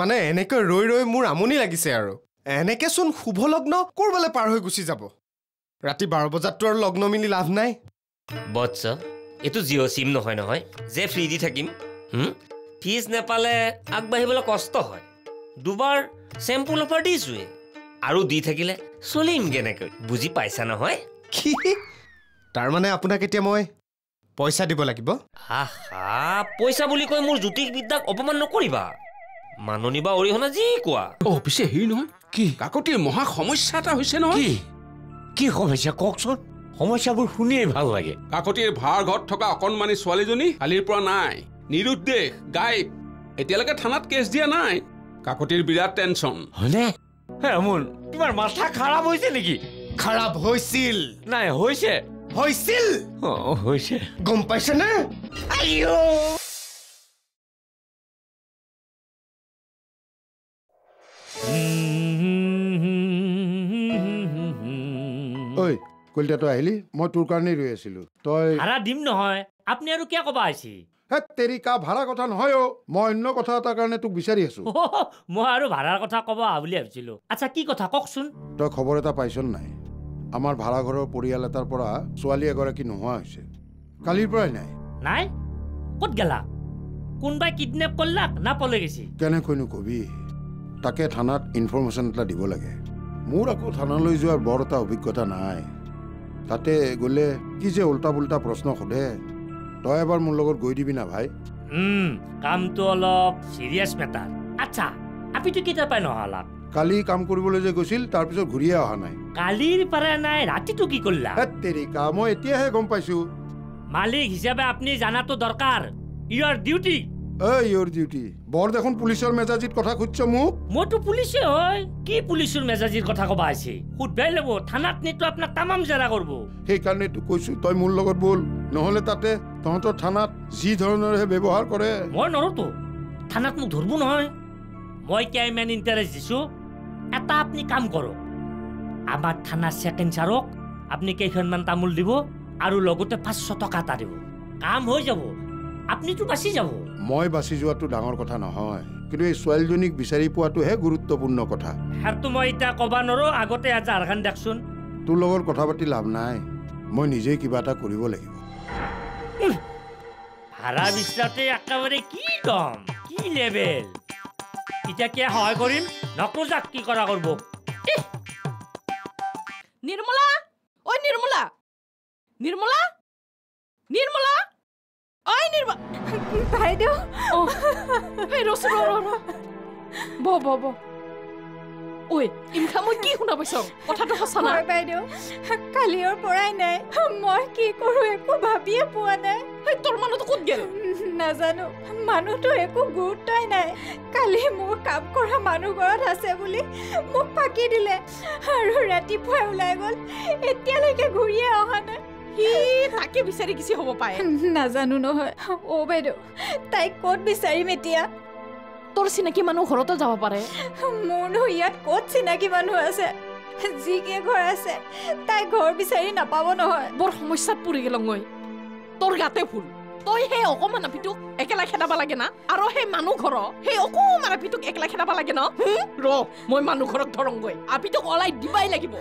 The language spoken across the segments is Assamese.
মানে এনেকৈ ৰৈ ৰৈ মোৰ আমনি লাগিছে আৰু। এনেকেচোন শুভ লগ্ন ক'ৰবালৈ পাৰ হৈ গুচি যাব। ৰাতি বাৰ বজাততো আৰু লগ্ন মিলি লাভ নাই। বৎস এইটো জিঅ' চিম নহয় নহয় যে ফ্ৰী দি থাকিম? ফিজ নেপালে আগবাঢ়িবলৈ কষ্ট হয়। দুবাৰ চেম্পুল অফাৰ দিছোৱে আৰু দি থাকিলে চলিম কেনেকৈ বুজি পাইছা নহয়? কি? তাৰমানে আপোনাক এতিয়া মই পইচা দিব লাগিব। আহা পইচা বুলি কৈ মোৰ জ্যোতিষবিদ্যাক অপমান নকৰিবা। মাননি বা অৰিহণা যি কোৱা। অ পিছে হেৰি নহয় কি? কাকতিৰ মহা সমস্যা এটা হৈছে নহয়। কি? কি সমস্যা? কওকচোন। সমস্যাবোৰ শুনিয়েই ভাল লাগে। কাকতিৰ ভাড়া ঘৰত থকা অকণমানি ছোৱালীজনী কালিৰ পৰা নাই। নিৰুদ্দেশ গায়ব এতিয়ালৈকে থানাত কেছ দিয়া নাই। কাকতিৰ বিৰাট টেনচন হয়নে? হে আমোন তোমাৰ মাথা খাৰাপ হৈছে নেকি? খাৰাপ হৈছিল। নাই হৈছে। হৈছিল? অ হৈছে। গম পাইছেনে? ঐ কলিতা তই আহিলি মই তোৰ কাৰণেই ৰৈ আছিলো। তই ভাড়া দিম নহয়। আপুনি আৰু কিয় ক'বা আহিছে হে তেৰিকা ভাড়া কথা নহয় অ। মই অন্য কথা এটাৰ কাৰণে তোক বিচাৰি আছো। মই আৰু ভাড়াৰ কথা ক'ব আহা বুলি ভাবিছিলো। আচ্ছা কি কথা? কওকচোন। তই খবৰ এটা পাইছ নাই? আমাৰ ভাড়াঘৰৰ পৰিয়াল এটাৰ পৰা ছোৱালী এগৰাকী নোহোৱা হৈছে। কালিৰ পৰাই নাই? নাই? ক'ত গেলা? কোনোবাই কিডনেপ কৰিলাক না পলে গেছি? কেনেকৈনো কবি? তাকে থানাত ইনফৰমেশ্যন এটা দিব লাগে। মোৰ আকৌ থানালৈ যোৱাৰ বৰ এটা অভিজ্ঞতা নাই। তাতে গ'লে কি যে উল্টা পুল্টা প্ৰশ্ন সোধে। তই এবাৰ মোৰ লগত গৈ দিবি না ভাই? কামটো অলপ চিৰিয়াছ মেটাৰ আচ্ছা আপিটো কেতিয়াৰ পৰাই নহালাক কালি কাম কৰিবলৈ যে গৈছিল তাৰপিছত ঘূৰিয়ে অহা নাই। কালিৰ পৰা নাই ৰাতিটো কি কৰিলা? তেৰিকা মই এতিয়াহে গম পাইছো। মালিক হিচাপে আপুনি জানাটো দৰকাৰ। ইয়ৰ ডিউটি ঐ ইয়ৰ ডিউটি বৰ দেখোন পুলিচৰ মেজাজিত কথা খুজিছ মোক? মইতো পুলিচে হয়। কি পুলিচৰ মেজাজিৰ কথা ক'বা আহিছে সুধবাই ল'ব। থানাত নিতো আপোনাক তামাম জেৰা কৰিব। সেইকাৰণে তোক কৈছো তই মোৰ লগত বল। নহ'লে তাতে তহঁতৰ থানাত যি ধৰণৰহে ব্যৱহাৰ কৰে। মই নৰোতো থানাত মোক ধৰব নহয়। মই কিয় ইণ্টাৰেষ্ট দিছো। এটা আপুনি কাম কৰক। আমাৰ থানাৰ ছেকেণ্ড ছাৰক আপুনি কেইখনমান তামোল দিব আৰু লগতে পাঁচশ টকা এটা দিব। কাম হৈ যাব। আপুনিতো বাচি যাব। মই বাচি যোৱাটো ডাঙৰ কথা নহয় কিন্তু এই ছোৱালীজনীক বিচাৰি পোৱাটোহে গুৰুত্বপূৰ্ণ কথা। সেইটো মই এতিয়া ক'বা নোৱাৰো আগতে এটা আৰখান দেখচোন। তোৰ লগত কথা পাতি লাভ নাই মই নিজেই কিবা এটা কৰিব লাগিব। ভাড়া বিচৰাতে একেবাৰে কি দম কি লেভেল এতিয়া কিয় সহায় কৰিম? নকোজাক কি কৰা কৰিব। নিৰ্মলা! ঐ নিৰ্মলা! নিৰ্মলা! নিৰ্মলা! নিৰ্মলা বাইদেউ ৰচো ৰ ৰ ৰ ব ব ব ঐ ইমখা মই কি শুনা পাইছ কথাটো সঁচা না হয় বাইদেউ কালিৰ পৰাই নাই মই কি কৰো একো ভাবিয়ে পোৱা নাই তোৰ মানুহটো ক'ত গেল নাজানো মানুহটো একো গুৰুত্বই নাই কালি মোৰ কাম কৰা মানুহ ঘৰত আছে বুলি মোক ফাঁকি দিলে আৰু ৰাতিপুৱাই ওলাই গ'ল এতিয়ালৈকে ঘূৰিয়ে অহা নাই তাকে বিচাৰি কিছি হ'ব পাৰে। নাজানো নহয়। অ' বাইদেউ তাইক ক'ত বিচাৰিম এতিয়া? তোৰ চিনাকি মানুহ ঘৰতো যাব পাৰে। মোৰনো ইয়াত ক'ত চিনাকি মানুহ আছে? যিকে ঘৰ আছে তাই ঘৰ বিচাৰি নাপাব নহয়। বৰ সমস্যাত পৰি গেল মই। তোৰ গাতে ভুল তই সেই অকমান আপিটোক একেলাই খেদাব লাগে না? আৰু সেই মানুহ ঘৰ সেই অকমান আপিটোক একেলাই খেদাব লাগে ন? ৰ মই মানুহ ঘৰক ধৰংগৈ। আপিটোক ওলাই দিবাই লাগিব।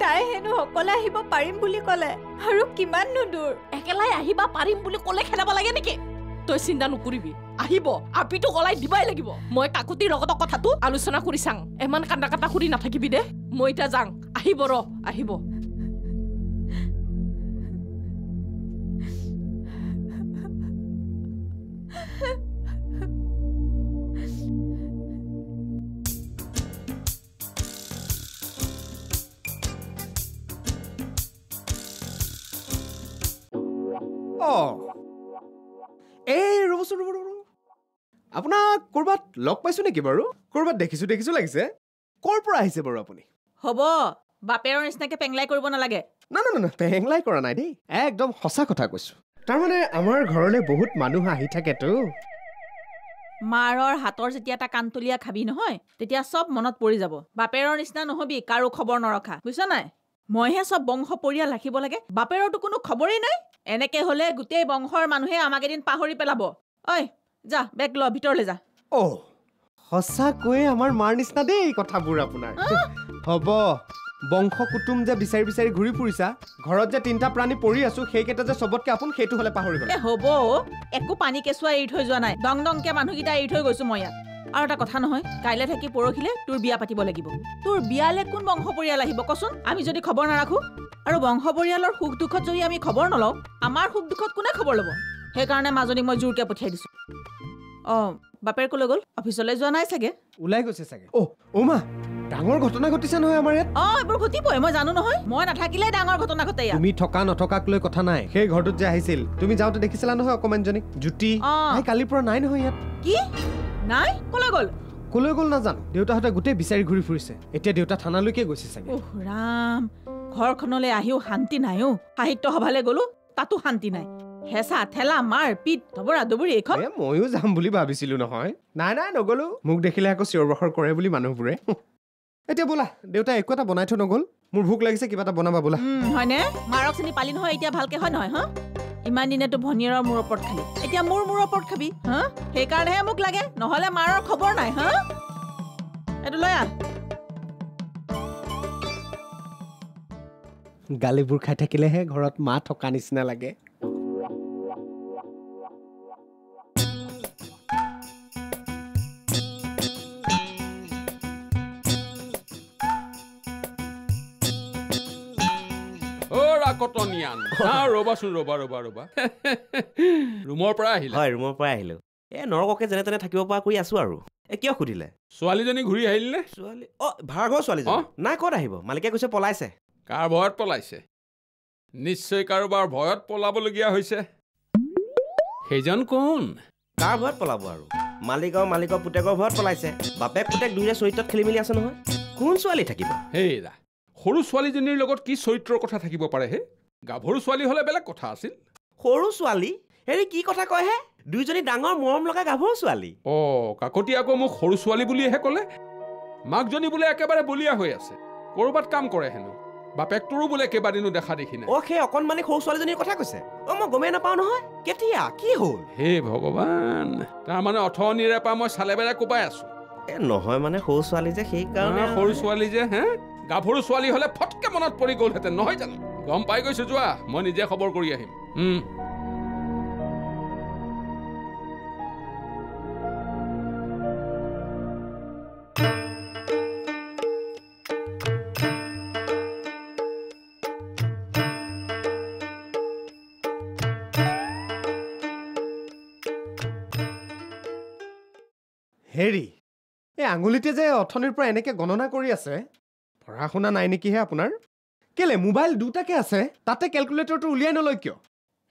তাই হেনো অকলে আহিব পাৰিম বুলি ক'লে। আৰু কিমাননো দূৰ। একেলাই আহিবা পাৰিম বুলি ক'লে খেদাব লাগে নেকি? তই চিন্তা নকৰিবি। আহিব আপিটোক ওলাই দিবাই লাগিব। মই কাকুতিৰ লগত কথাটো আলোচনা কৰি চাং। ইমান কান্দা কাটা কৰি নাথাকিবি দে। মই এতিয়া যাং। আহিব ৰ আহিব। লগ পাইছোঁ নেকি বাৰু? ক'ৰবাত দেখিছোঁ দেখিছোঁ লাগিছে। ক'ৰ পৰা আহিছে বাৰু আপুনি? হ'ব বাপেৰৰ নিচিনাকে পেংলাই কৰিব নালাগে। না না না পেংলাই কৰা নাই দেই। একদম সঁচা কথা কৈছোঁ। তাৰমানে আমাৰ ঘৰলৈ বহুত মানুহ আহি থাকেতো। মাৰৰ হাতৰ যেতিয়া এটা কাণতলীয়া খাবি নহয় তেতিয়া চব মনত পৰি যাব। বাপেৰৰ নিচিনা নহবি কাৰো খবৰ নৰখা। বুজিছ নাই? মইহে চব বংশ পৰিয়াল ৰাখিব লাগে। বাপেৰৰতো কোনো খবৰেই নাই? এনেকে হলে গোটেই বংশৰ মানুহে আমাক এদিন পাহৰি পেলাব। ঐ যা বেগ ল ভিতৰলৈ যা। অ' সঁচাকৈয়ে আমাৰ মাৰ নিচিনা দেই কথাবোৰ আপোনাৰ। হ'ব বংশ কুটুম যে বিচাৰি বিচাৰি ঘূৰি ফুৰিছা ঘৰত যে তিনিটা প্ৰাণী পৰি আছো সেইকেইটা যে চবতকে আপোন সেইটো হ'লে পাহৰি গ'ল হ'ব একো পানী কেঁচুৱা এৰি থৈ যোৱা নাই। দং দংকে মানুহকেইটা এৰি থৈ গৈছো মই ইয়াত। আৰু এটা কথা নহয় কাইলৈ থাকি পৰহিলে তোৰ বিয়া পাতিব লাগিব। তোৰ বিয়ালে কোন বংশ পৰিয়াল আহিব কচোন? আমি যদি খবৰ নাৰাখো। আৰু বংশ পৰিয়ালৰ সুখ দুখত যদি আমি খবৰ নলওঁ আমাৰ সুখ দুখত কোনে খবৰ ল'ব? সেইকাৰণে মাজনীক মই জোৰকে পঠিয়াই দিছো। অঁ বাপেৰ ক'লৈ গ'ল? অফিচলৈ যোৱা নাই চাগে? ওলাই গৈছে চাগে। অ' অ' মা ডাঙৰ ঘটনা ঘটিছে নহয় আমাৰ ইয়াত? অঁ এইবোৰ ঘটিবই মই জানো নহয়। মই নাথাকিলে ডাঙৰ ঘটনা ঘটে ইয়াত। তুমি থকা নথকাক লৈ কথা নাই সেই ঘৰটোত যে আহিছিল। তুমি যাওঁতে দেখিছিলা নহয় অকমানজনীক জ্যোতি অ'। তাই কালিৰ পৰা নাই নহয় ইয়াত। কি? নাই? ক'লৈ গ'ল? কলৈ গ'ল নাজানো। দেউতাহঁতে গোটেই বিচাৰি ঘূৰি ফুৰিছে। এতিয়া দেউতা থানালৈকে গৈছে চাগে। উহ ৰাম। ঘৰখনলৈ আহিও শান্তি নাই অ' সাহিত্য সভালৈ গ'লো তাতো শান্তি নাই। হেঁচা ঠেলা মাৰ পিত ধবৰা দবৰি এইখন। এ ময়ো যাম বুলি ভাবিছিলো নহয়। নাই নাই নগলো। মোক দেখিলে আকৌ চিঞৰ বাখৰ কৰে বুলি মানুহবোৰে। এতিয়া বোলা দেউতাই একো এটা বনাই থৈ নগ'ল। মোৰ ভোক লাগিছে কিবা এটা বনাবা বোলা। হয়নে? মাৰক চিনি পালি নহয় এতিয়া ভালকে হয় নহয় হা? ইমান দিনেতো ভনীয়েৰৰ মূৰৰ ওপৰত খালি। এতিয়া মোৰ মূৰৰ ওপৰত খাবি হা? সেইকাৰণেহে মোক লাগে নহ'লে মাৰৰ খবৰ নাই হা? এইটো লৈ আহ। গালিবোৰ খাই থাকিলেহে ঘৰত মা থকা নিচিনা লাগে। হা ৰ'বাচোন ৰ'বা ৰ'বা ৰ'বা। ৰুমৰ পৰা আহিলা? হয় ৰুমৰ পৰাই আহিলোঁ। এই নৰককে যেনে তেনে থাকিব পৰা কৰি আছোঁ আৰু। এ কিয় সুধিলে? ছোৱালীজনী ঘূৰি আহিলনে? ছোৱালী অঁ ভাড়াঘৰ ছোৱালীজনী? নাই ক'ত আহিব? মালিকে কৈছে পলাইছে। কাৰ ভয়ত পলাইছে। নিশ্চয় কাৰোবাৰ ভয়ত পলাবলগীয়া হৈছে। সেইজন কোন? কাৰ ভয়ত পলাব আৰু। মালিক আৰু মালিকৰ পুতেকৰ ভয়ত পলাইছে। বাপেক পুতেক দুয়োৰে চৰিত্ৰত খেলি মেলি আছে নহয়। কোন ছোৱালী থাকিব? হেৰা সৰু ছোৱালীজনীৰ লগত কি চৰিত্ৰৰ কথা থাকিব পাৰে হে? গাভৰু ছোৱালী হ'লে বেলেগ কথা আছিল। সৰু ছোৱালী? হেৰি কি কথা কয় হে? দুইজনী ডাঙৰ মৰম লগা গাভৰু ছোৱালী। অ' কাকতি আকৌ মোক সৰু ছোৱালী বুলিহে ক'লে। মাকজনী বোলে একেবাৰে বলীয়া হৈ আছে। ক'ৰবাত কাম কৰে হেনো। বাপেকটোৰো বোলে কেইবাদিনো দেখা দেখি নাই। অ' সেই অকণমানি সৰু ছোৱালীজনীৰ কথা কৈছে। অ' মই গমেই নাপাওঁ নহয়। কেতিয়া? কি হ'ল? হে ভগৱান তাৰমানে অথনিৰে পৰা মই চালে বেৰে কোবাই আছো। এ নহয় মানে সৰু ছোৱালী যে সেইকাৰণে সৰু ছোৱালী যে হে? গাভৰু ছোৱালী হ'লে ফটকে মনত পৰি গ'লহেঁতেন নহয় জানো? গম পাই গৈছো যোৱা। মই নিজে খবৰ কৰি আহিম। হেৰি এই আঙুলিতে যে অথনিৰ পৰা এনেকে গণনা কৰি আছে পঢ়া শুনা নাই নেকিহে আপোনাৰ? কেলে মোবাইল দুটাকে আছে তাতে কেলকুলেটৰটো উলিয়াই নলয় কিয়?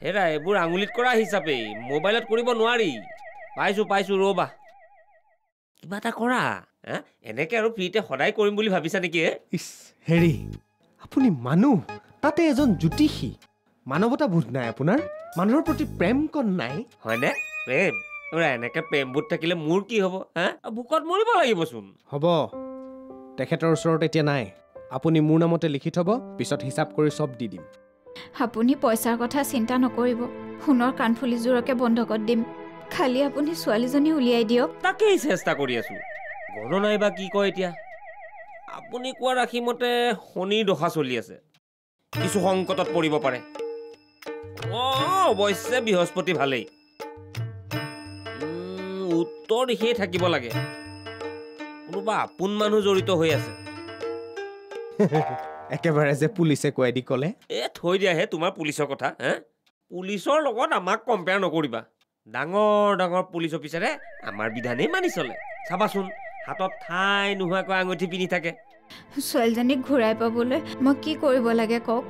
হেৰা এইবোৰ আঙুলিত কৰা হিচাপেই মোবাইলত কৰিব নোৱাৰি। পাইছোঁ পাইছোঁ ৰ'বা। কিবা এটা কৰা এনেকে আৰু ফ্ৰীতে সদায় কৰিম বুলি ভাবিছা নেকি? ইছ হেৰি আপুনি মানুহ তাতে এজন জ্যোতিষী। মানৱতা বোধ নাই আপোনাৰ? মানুহৰ প্ৰতি প্ৰেম কণ নাই? হয়নে? প্ৰেম? এনেকে প্ৰেমবোধ থাকিলে মোৰ কি হ'ব হা? ভোকত মৰিব লাগিবচোন। হ'ব। তেখেতৰ ওচৰত এতিয়া নাই। আপুনি মোৰ নামতে লিখি থ'ব পিছত হিচাপ কৰি চব দি দিম। আপুনি পইচাৰ কথা চিন্তা নকৰিব। সোণৰ কাণফুলিযোৰকে বন্ধকত দিম। খালি আপুনি ছোৱালীজনী উলিয়াই দিয়ক। তাকেই চেষ্টা কৰি আছো। গণনাই বা কি কয় এতিয়া? আপুনি কোৱা ৰাশি মতে শনিৰ দশা চলি আছে। কিছু সংকটত পৰিব পাৰে। অঁ অৱশ্যে বৃহস্পতি ভালেই। উত্তৰ দিশেই থাকিব লাগে। কোনোবা আপোন মানুহ জড়িত হৈ আছে। একেবাৰে যে পুলিচে কৈ দি ক'লে। এ থৈ দিয়াহে তোমাৰ পুলিচৰ কথা হে? পুলিচৰ লগত আমাক কম্পেয়াৰ নকৰিবা। ডাঙৰ ডাঙৰ পুলিচ অফিচাৰে আমাৰ বিধানেই মানি চলে। চাবাচোন হাতত ঠাই নোহোৱাকৈ আঙুঠি পিন্ধি থাকে। ছোৱালীজনীক ঘূৰাই পাবলৈ মই কি কৰিব লাগে কওক?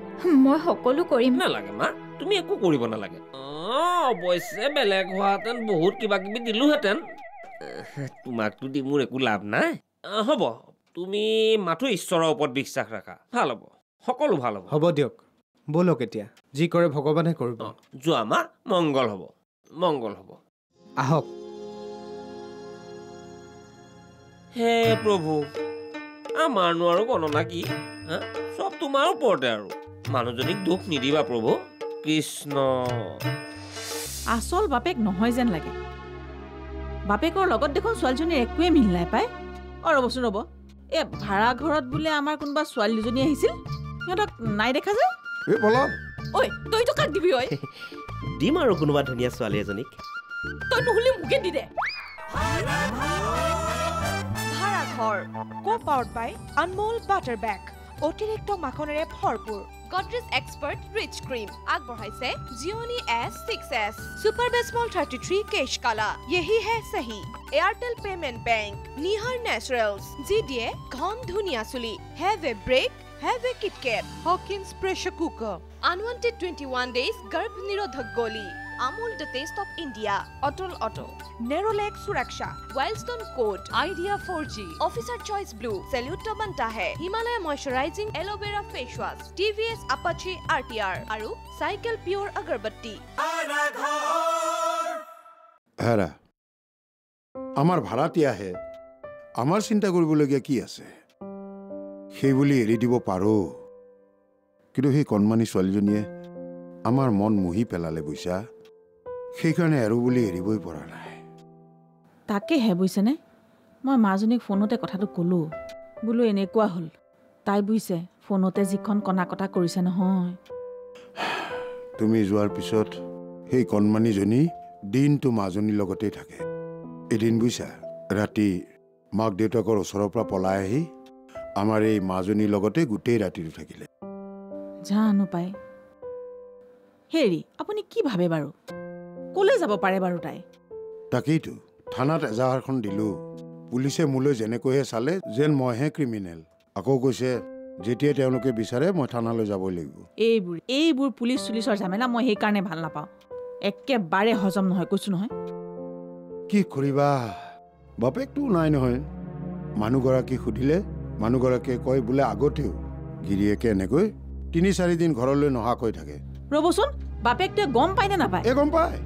মই সকলো কৰিম। নালাগে মা তুমি একো কৰিব নালাগে। অঁ অৱশ্যে বেলেগ হোৱাহেঁতেন বহুত কিবা কিবি দিলোহেঁতেন। তোমাকতো দি মোৰ একো লাভ নাই। হ'ব। তুমি মাথো ঈশ্বৰৰ ওপৰত বিশ্বাস ৰাখা। ভাল হ'ব। সকলো ভাল হ'ব। হ'ব দিয়ক। ব'লক এতিয়া। যি কৰে ভগৱানে কৰিব। যোৱা মা মংগল হ'ব। মংগল হ'ব। আহক। হে প্ৰভু আমাৰনো আৰু গণনা কি? হা? চব তোমাৰ ওপৰতে আৰু। মানুহজনীক দুখ নিদিবা প্ৰভু। কৃষ্ণ। আচল বাপেক নহয় যেন লাগে। বাপেকৰ লগত দেখোন ছোৱালীজনীৰ একোৱে মিল নাই পায় অ ৰ'বচোন ৰ'ব। এই ভাড়া ঘৰত বোলে আমাৰ কোনোবা ছোৱালী দুজনী আহিছিল। সিহঁতক নাই দেখা যে? এই পলাল ঐ তইতো কাক দিবি ঐ? দিম আৰু কোনোবা ধুনীয়া ছোৱালী এজনীক। তই নহ'লে মোকে দি দে। ভাড়াঘৰ কো পাৱাৰ্ড বাই? আনমোল বাটাৰ বেগ অতিৰিক্ত মাখনেৰে ভৰপূৰ। গডৰেজ এক্সপাৰ্ট ৰিচ ক্ৰীম আগবঢ়াইছে Gionee S six S super Vasmol thirty three Kesh Kala য়েহি হে চহী Airtel payment bank Nihar naturals যি দিয়ে ঘন ধুনীয়া চুলি have a break have a KitKat Hawkins pressure cooker unwanted twenty one days গৰ্ভ নিৰোধক গলি অটল অটো নেৰলেক সুৰক্ষা Wild Stone code Idea for G officer choice blue salute বান্তা হে Himalaya moisturising aloe vera face wash T V S Apache R T R আৰু চাইকেল পিয়ৰ আগৰবাতি হেৰা আমাৰ ভাড়াতীয়াহে আমাৰ চিন্তা কৰিবলগীয়া কি আছে সেই বুলি এৰি দিব পাৰোঁ কিন্তু সেই কণমানি ছোৱালীজনীয়ে আমাৰ মন মুহি পেলালে বুইছা সেইকাৰণে এৰো বুলি এৰিবই পৰা নাই। তাকেহে বুজিছেনে মই মাজনীক ফোনতে কথাটো ক'লোঁ। বোলো এনেকুৱা হ'ল। তাই বুজিছে ফোনতে যিখন কণা কটা কৰিছে নহয়। তুমি যোৱাৰ পিছত সেই কণমানিজনী দিনটো মাজনীৰ লগতেই থাকে। এদিন বুইছা ৰাতি মাক দেউতাকৰ ওচৰৰ পৰা পলাই আহি আমাৰ এই মাজনীৰ লগতে গোটেই ৰাতিটো থাকিলে। জানো পাই। হেৰি আপুনি কি ভাবে বাৰু? ক'লৈ যাব পাৰে বাৰু তাই? তাকেইতো থানাত এজাহাৰখন দিলোঁ। পুলিচে মোলৈ যেনেকৈহে চালে যেন মইহে ক্ৰিমিনেল আকৌ কৈছে যেতিয়াই তেওঁলোকে বিচাৰে মই থানালৈ যাবই লাগিব। এইবোৰ এইবোৰ পুলিচ চুলিচৰ ঝামেলা মই সেইকাৰণে ভাল নাপাওঁ। একেবাৰে হজম নহয় কৈছোঁ নহয়। কি কৰিবা? বাপেকটোও নাই নহয়। মানুহগৰাকী সুধিলে মানুহগৰাকীয়ে কয় বোলে আগতেও গিৰিয়েকে এনেকৈ তিনি চাৰিদিন ঘৰলৈ নহাকৈ থাকে। ৰ'বচোন বাপেকটোৱে গম পায় নে নাপায়? গম পায়।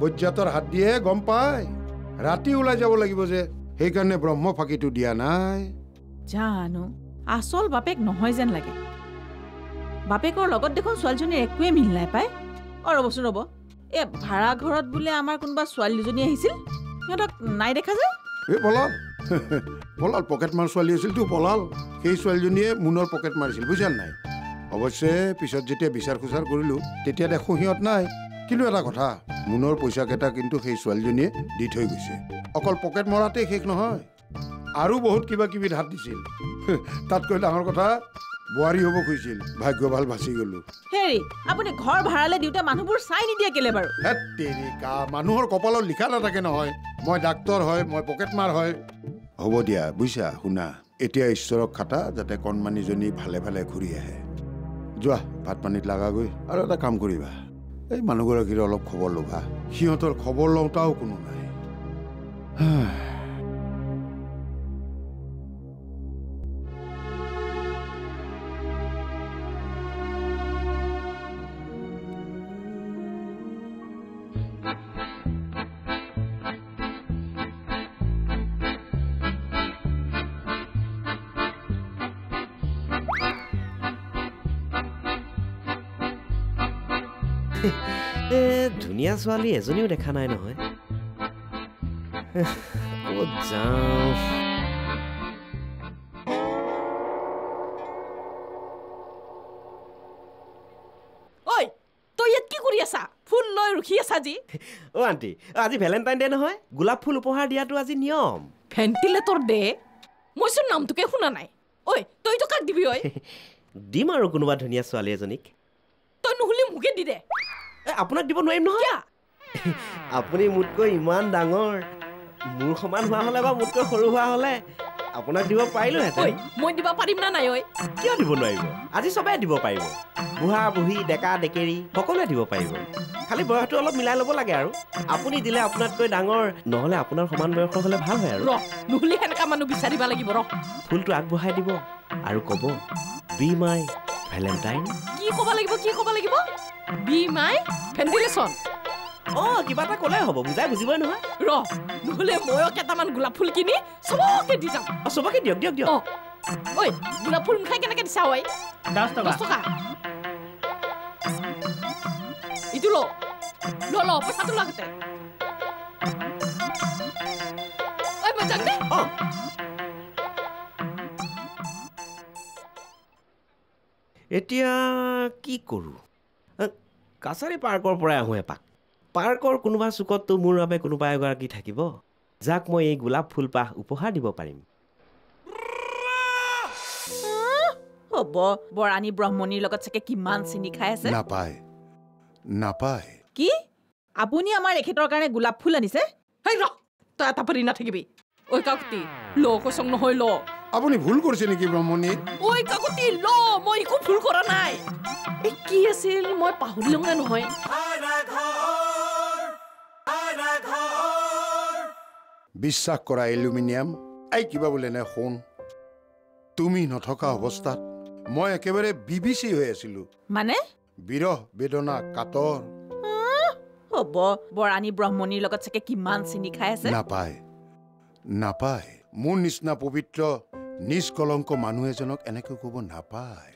বৈজ্যাতৰ হাত দিয়ে গম পায় ৰাতি ওলাই যাব লাগিব যে সেইকাৰণে ব্ৰহ্ম ফাঁকিটো দিয়া নাই। জানো আচল বাপেক নহয় যেন লাগে। বাপেকৰ লগত দেখোন ছোৱালীজনীৰ একোৱে মিল নাই পায় অ ৰ'বচোন ৰ'ব এই ভাড়া ঘৰত বোলে আমাৰ কোনোবা ছোৱালী দুজনী আহিছিল? সিহঁতক নাই দেখা যে? এই পলাল পলাল পকেট মাৰ ছোৱালী আছিলতো পলাল সেই ছোৱালীজনীয়ে মোনৰ পকেট মাৰিছিল বুজিছা নাই? অৱশ্যে পিছত যেতিয়া বিচাৰ খোচাৰ কৰিলোঁ তেতিয়া দেখোঁ সিহঁত নাই। কিন্তু এটা কথা মোনৰ পইচাকেইটা কিন্তু সেই ছোৱালীজনীয়ে দি থৈ গৈছে। অকল পকেট মৰাতেই শেষ নহয়। আৰু বহুত কিবা কিবি ধাত দিছিল। তাতকৈ ডাঙৰ কথা বোৱাৰী হ'ব খুজিছিল ভাগ্য ভাল বাচি গ'লোঁ। হেৰি আপুনি ঘৰ ভাড়ালৈ দিওঁতে মানুহবোৰ চাই নিদিয়ে কেলে বাৰু? হেত তেৰিকা মানুহৰ কপালত লিখা নাথাকে নহয়। মই ডাক্তৰ হয় মই পকেটমাৰ হয়। হ'ব দিয়া বুজিছা শুনা এতিয়া ঈশ্বৰক খাটা যাতে কণমানিজনী ভালে ভালে ঘূৰি আহে। যোৱা ভাত পানীত লাগাগৈ আৰু এটা কাম কৰিবা। এই মানুহগৰাকীৰ অলপ খবৰ ল'বা। সিহঁতৰ খবৰ লওঁতাও কোনো নাই। ধুনীয়া ছোৱালী এজনীও দেখা নাই নহয়। ক'ত যাওঁ। ঐ তই ইয়াত কি কৰি আছা? ফুল লৈ ৰখি আছা যি অ' আণ্টি আজি ভেলেণ্টাইন ডে নহয় গোলাপ ফুল উপহাৰ দিয়াটো আজি নিয়ম। ভেণ্টিলেটৰ দে মইচোন নামটোকে শুনা নাই। ঐ তইতো কাক দিবি ঐ? দিম আৰু কোনোবা ধুনীয়া ছোৱালী এজনীক। তই নহ'লে মোকে দি দে। আপোনাক দিব নোৱাৰিম নহয়। আপুনি মোতকৈ ইমান ডাঙৰ। মোৰ সমান হোৱা হ'লে বা মোতকৈ সৰু হোৱা হ'লে আপোনাক দিব পাৰিলোহেঁতেন। মই দিব পাৰিম না নাই ঐ? কিয় দিব নোৱাৰিব? আজি চবেই দিব পাৰিব। বুঢ়া বুঢ়ী ডেকা ডেকেৰী সকলোৱে দিব পাৰিব। খালি বয়সটো অলপ মিলাই ল'ব লাগে আৰু। আপুনি দিলে আপোনাতকৈ ডাঙৰ নহ'লে আপোনাৰ সমান বয়সৰ হ'লে ভাল হয় আৰু। নহ'লে সেনেকা মানুহ বিচাৰিব লাগিব ৰ ফুলটো আগবঢ়াই দিব আৰু ক'ব বি মাই ভেলেণ্টাইন ক'ব লাগিব কি ক'ব লাগিব? Be my ventilation. অঁ কিবা এটা ক'লে হ'ব বুজাই বুজিবই নহয়। ৰ নহ'লে ময়ো কেইটামান গোলাপ ফুল কিনি চবকে দি যাম। অঁ চবকে দিয়ক দিয়ক দিয়ক। অ ঐ গোলাপ ফুল মুখাই কেনেকে দিছা ঐ? দহ দহ টকা? টকা ইটো ল ল ল পইচাটো লাগতে যাম দে। এতিয়া কি কৰোঁ? কাছাৰী পাৰ্কৰ পৰাই আহোঁ এপাক। পাৰ্কৰ কোনোবা চুকততো মোৰ বাবে কোনোবা এগৰাকী থাকিব যাক মই এই গোলাপ ফুলপাহ উপহাৰ দিব পাৰিম। হ'ব বৰাণী ব্ৰহ্মণীৰ লগত চাগে কিমান চিনি খাই আছে? নাপায়। নাপায়। কি? আপুনি আমাৰ এখেতৰ কাৰণে গোলাপ ফুল আনিছে? হেই ৰ তই এটা পাৰি নাথাকিবি। ঐ কাকতি ল কচং নহয় ল। আপুনি ভুল কৰিছে নেকি ব্ৰহ্মণী ঐ কাকতি ল মই একো ভুল কৰা নাই। এই কি আছিল মই পাহৰিলোঙে নহয়। বিশ্বাস কৰা এলুমিনিয়াম। এই কিবা বোলে নে শুন তুমি নথকা অৱস্থাত মই একেবাৰে বিবিচি হৈ আছিলো। মানে? বিৰহ বেদনা কাতৰ। হ'ব। বৰাণী ব্ৰহ্মণীৰ লগত চাগে কিমান চিনি খাই আছে? নাপায়। নাপায়। মোৰ নিচিনা পবিত্ৰ নিষ্কলংক মানুহ এজনক এনেকৈ ক'ব নাপায়।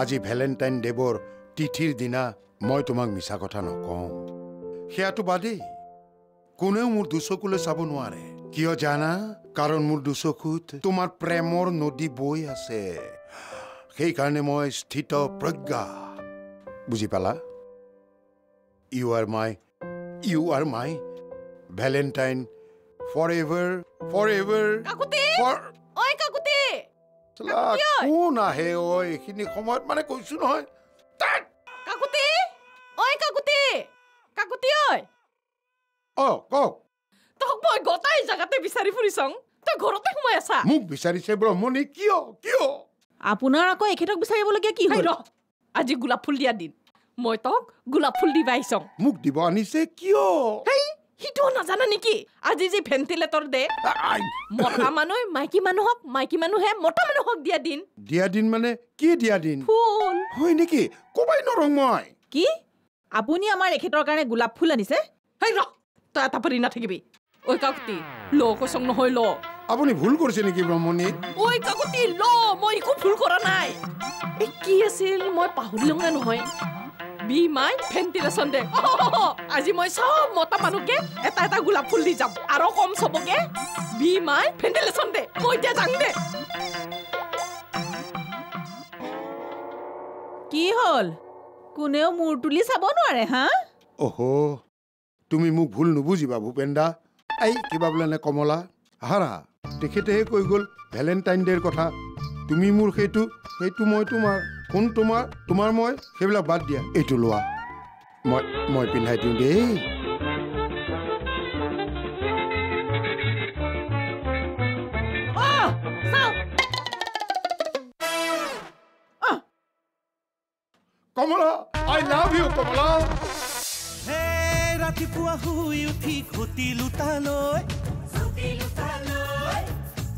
আজি ভেলেণ্টাইন দেৱৰ তিথিৰ দিনা মই তোমাক মিছা কথা নকওঁ। সেয়াটো বাদেই কোনেও মোৰ দুচকুলৈ চাব নোৱাৰে। কিয় জানা? কাৰণ মোৰ দুচকুত তোমাৰ প্ৰেমৰ নদী বৈ আছে। সেইকাৰণে মই স্থিত প্ৰজ্ঞা। বুজি পালা? You are my you are my valentine forever forever ঐ কাকুতি। কোন আহে ঐ! এইখিনি সময়ত মানে কৈছো নহয়। কাকুতি! ঐ কাকুতি! কাকুতি ঐ! অ কওক। তোক মই গোটাই জাগাতে বিচাৰি ফুৰিছং। তই ঘৰতে সোমাই আছা। মোক বিচাৰিছে ব্ৰহ্মণী কিয় কিয়? আপোনাৰ আকৌ এখেতক বিচাৰিবলগীয়া কি হ'ল? ৰ আজি গোলাপ ফুল দিয়া দিন। মই তোক গোলাপ ফুল দিবা আহিছং। মোক দিব আনিছে কিয়? সিটো নাজানা নেকি? আজি যে ভেণ্টিলেটৰ দে। মতা মানুহ মাইকী মানুহক মাইকী মানুহে মতা মানুহক দিয়া দিন। দিয়া দিন মানে কি দিয়া দিন? ফুল। হয় নেকি? কবাই নৰং মই। কি? আপুনি আমাৰ এখেতৰ কাৰণে গোলাপ ফুল আনিছে? হেই ৰ তই এটা পাৰি নাথাকিবি। ঐ কাকুতি ল কচং নহয় ল। আপুনি ভুল কৰিছে নেকি ব্ৰহ্মণী? ঐ কাকুতি ল মই একো ভুল কৰা নাই। এই কি আছিল? মই পাহৰিলোঙে নহয়। বি মাই ভেণ্টিলেশ্যন দে আজি মই চব মতা মানুহকে এটা এটা গোলাপ ফুল দি যাম আৰু কম চবকে বি মাই ভেণ্টিলেশ্যন দে মই এতিয়া যাং দে কি হ'ল কোনেও মূৰ তুলি চাব নোৱাৰে হা অহ তুমি মোক ভুল নুবুজিবা ভূপেন দা এই কিবা বোলে নে কমলা হাৰা তেখেতেহে কৈ গ'ল ভেলেণ্টাইন ডেৰ কথা তুমি মোৰ সেইটো সেইটো মই তোমাৰ কোন তোমাৰ তোমাৰ মই সেইবিলাক বাদ দিয়া। এইটো লোৱা। মই মই পিন্ধাই দিওঁ দেই। আহ, চাওঁ। Kamala I love you Kamala. হে ৰাতিপুৱা শুই উঠি ঘটি লুটালৈ।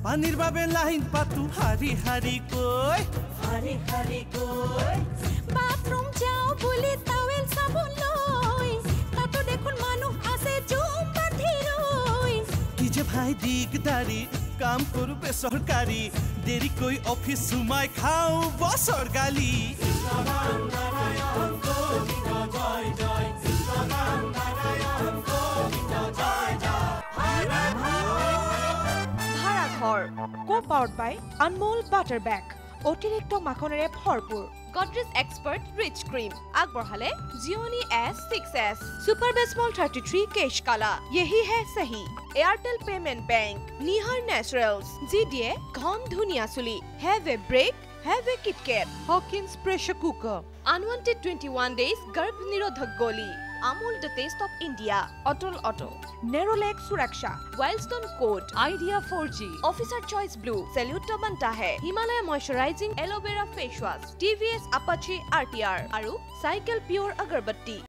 পানীৰ বাবে লাইন পাতো শাৰী শাৰী শাৰী শাৰী কৈ বাথৰুম যাওঁ বুলি টাৱেল চাবলৈ তাতো দেখোন মানুহ আছে জুম বান্ধি ৰৈ কি যে ভাই দিগদাৰী কাম কৰো বেচৰকাৰী দেৰিকৈ অফিচ সোমাই খাওঁ বছৰ গালি ভাড়াঘৰ কো powered by Anmol butter bake অতিৰিক্ত মাখনেৰে ভৰপূৰ। গডৰেজ এক্সপাৰ্ট ৰিচ ক্ৰীম আগবঢ়ালে জিঅ'নি এছ ছিক্স এছ চুপাৰ বেচমল থাৰ্টি থ্ৰী কেচ কালা য়েহি হে চেহি Airtel payment bank Nihar naturals যি দিয়ে ঘন ধুনীয়া চুলি have a break have a KitKat Hawkins pressure cooker unwanted twenty one days গৰ্ভ নিৰোধক গলি Amul the Taste of India, Atul Auto, Nerolek Suraksha, Wildstone Coat, Idea 4G, Officer Choice Blue, Salute Tabantahe, Himalaya Moisturizing Aloe Vera Face Wash, TVS Apache RTR, Aru, Cycle Pure Agarbatti.